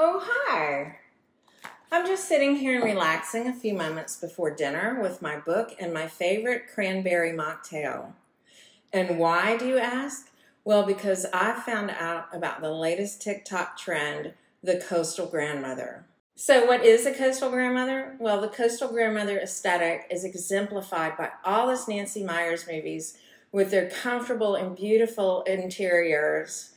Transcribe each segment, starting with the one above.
Oh, hi. I'm just sitting here and relaxing a few moments before dinner with my book and my favorite cranberry mocktail. And why, do you ask? Well, because I found out about the latest TikTok trend, the coastal grandmother. So, what is a coastal grandmother? Well, the coastal grandmother aesthetic is exemplified by all those Nancy Meyers movies with their comfortable and beautiful interiors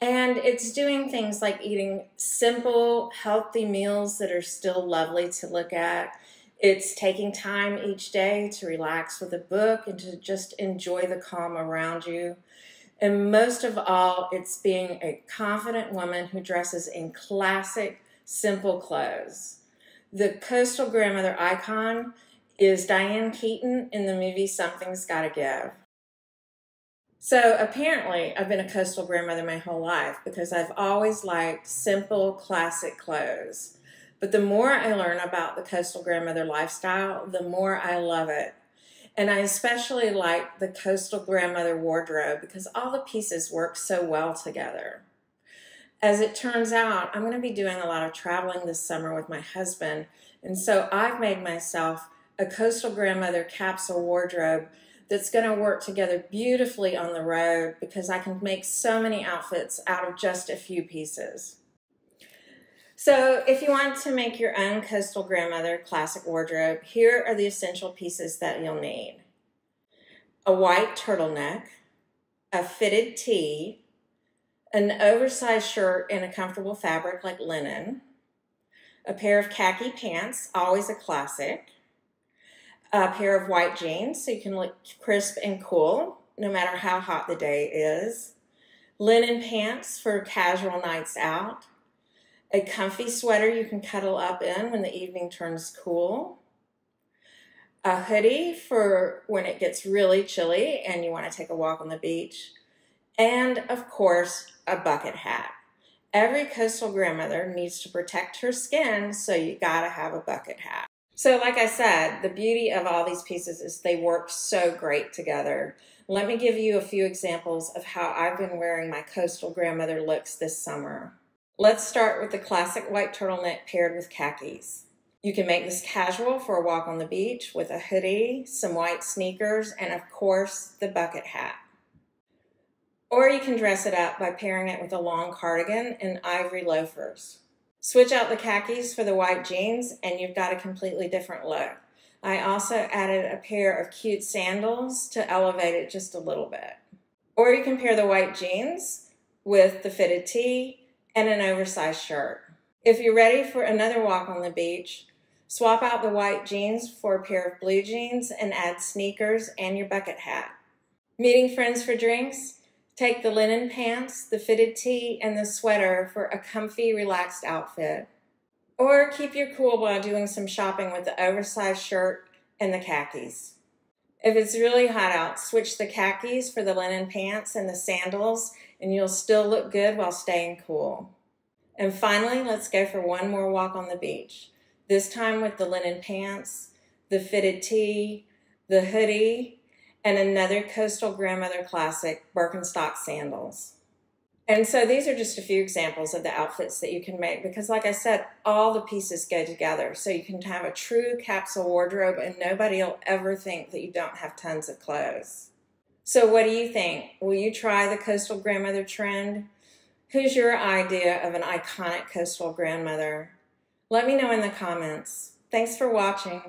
and it's doing things like eating simple, healthy meals that are still lovely to look at. It's taking time each day to relax with a book and to just enjoy the calm around you. And most of all, it's being a confident woman who dresses in classic, simple clothes. The coastal grandmother icon is Diane Keaton in the movie Something's Gotta Give. So apparently, I've been a coastal grandmother my whole life because I've always liked simple, classic clothes. But the more I learn about the coastal grandmother lifestyle, the more I love it. And I especially like the coastal grandmother wardrobe because all the pieces work so well together. As it turns out, I'm going to be doing a lot of traveling this summer with my husband. And so I've made myself a coastal grandmother capsule wardrobe that's going to work together beautifully on the road because I can make so many outfits out of just a few pieces. So if you want to make your own Coastal Grandmother classic wardrobe, here are the essential pieces that you'll need. A white turtleneck, a fitted tee, an oversized shirt in a comfortable fabric like linen, a pair of khaki pants, always a classic, a pair of white jeans so you can look crisp and cool no matter how hot the day is, linen pants for casual nights out, a comfy sweater you can cuddle up in when the evening turns cool, a hoodie for when it gets really chilly and you want to take a walk on the beach, and of course, a bucket hat. Every coastal grandmother needs to protect her skin, so you gotta have a bucket hat. So, like I said, the beauty of all these pieces is they work so great together. Let me give you a few examples of how I've been wearing my coastal grandmother looks this summer. Let's start with the classic white turtleneck paired with khakis. You can make this casual for a walk on the beach with a hoodie, some white sneakers, and of course, the bucket hat. Or you can dress it up by pairing it with a long cardigan and ivory loafers. Switch out the khakis for the white jeans and you've got a completely different look. I also added a pair of cute sandals to elevate it just a little bit. Or you can pair the white jeans with the fitted tee and an oversized shirt. If you're ready for another walk on the beach, swap out the white jeans for a pair of blue jeans and add sneakers and your bucket hat. Meeting friends for drinks? Take the linen pants, the fitted tee, and the sweater for a comfy, relaxed outfit. Or keep your cool while doing some shopping with the oversized shirt and the khakis. If it's really hot out, switch the khakis for the linen pants and the sandals, and you'll still look good while staying cool. And finally, let's go for one more walk on the beach. This time with the linen pants, the fitted tee, the hoodie, and another coastal grandmother classic, Birkenstock sandals. And so these are just a few examples of the outfits that you can make because like I said, all the pieces go together. So you can have a true capsule wardrobe and nobody will ever think that you don't have tons of clothes. So what do you think? Will you try the coastal grandmother trend? Who's your idea of an iconic coastal grandmother? Let me know in the comments. Thanks for watching.